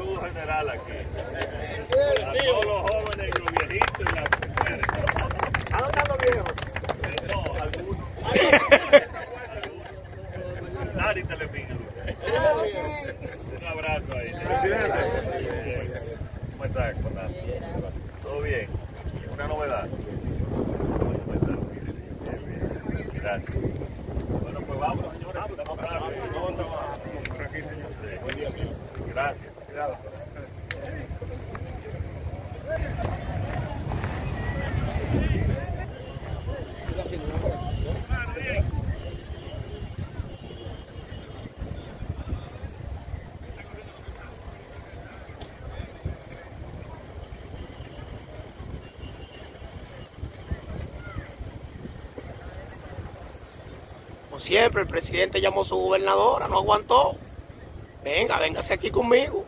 general aquí. A todos los jóvenes y los viejitos y las mujeres. ¿A dónde están los viejos? No, algunos. Nadie te le pide. Un abrazo ahí. Presidente. ¿Cómo estás? ¿Todo bien? ¿Una novedad? Gracias. Bueno, pues vámonos, señores. Estamos tarde. Como siempre, el presidente llamó a su gobernadora, no aguantó. Venga, véngase aquí conmigo.